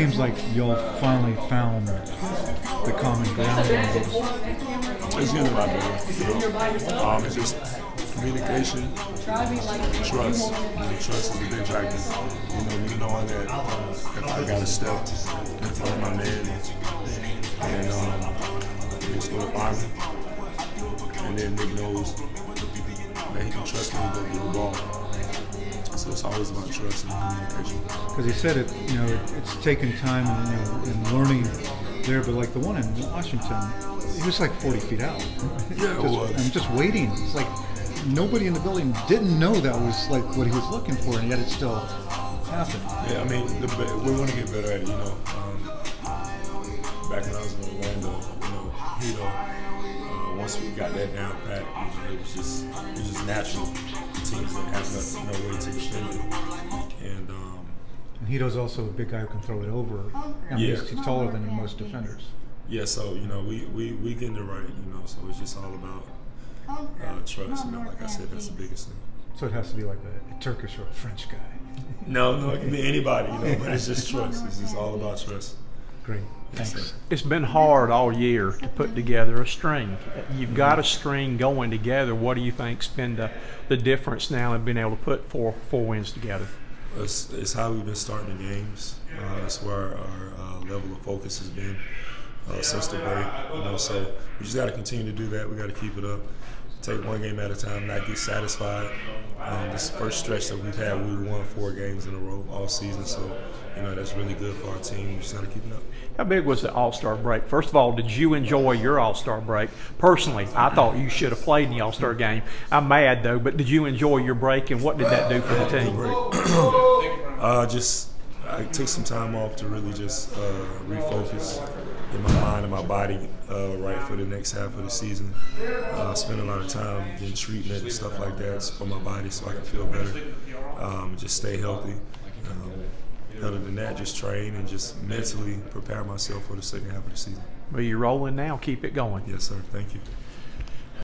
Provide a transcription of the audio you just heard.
seems like y'all finally found the common ground. It's getting a lot better. Um, it's just communication, trust. You know, trust is a big factor. You know, me knowing that uh, if I got to step in front of my man and um, he's going to find me, and then Nick knows that he can trust me to go get the ball. So it's always about trust and communication. Because he said it, you know, it, it's taken time and, you know, and learning there, but like the one in Washington, he was like 40 feet out. Yeah, it just, was. And just waiting. It's like nobody in the building didn't know that was like what he was looking for, and yet it still happened. Yeah, I mean, the, we want to get better at it. You know, um, back when I was in Orlando, you know, Hedo. Uh, once we got that down pat, you know, it was just it was just natural. The teams that have no, no way to defend it, and um, And Hedo's also a big guy who can throw it over. I mean, Yeah. he's, he's taller than most defenders. yeah, so you know, we we we getting it right. You know, so it's just all about uh, trust. You know, like I said, that's the biggest thing. So it has to be like a, a Turkish or a French guy. No, no, it can be anybody. You know, but it's just trust. It's just all about trust. Great. Yes, Thanks. It's been hard all year to put together a string. You've got a string going together. What do you think's been the, the difference now in being able to put four four wins together? It's, it's how we've been starting the games. Uh, it's where our uh, level of focus has been uh, since the break. You know, so we just got to continue to do that. We got to keep it up. Take one game at a time, not get satisfied. Um, this first stretch that we've had, we won four games in a row all season. So, you know, that's really good for our team. We just got to keep it up. How big was the All Star break? First of all, did you enjoy your All Star break? Personally, I thought you should have played in the All Star game. I'm mad though, but did you enjoy your break and what did that do for the team? Uh, just I took some time off to really just uh, refocus in my mind and my body uh, right for the next half of the season. Uh, spent a lot of time getting treatment and stuff like that for my body so I can feel better. Um, just stay healthy. Um, other than that, just train and just mentally prepare myself for the second half of the season. Well, you're rolling now. Keep it going. Yes, sir. Thank you.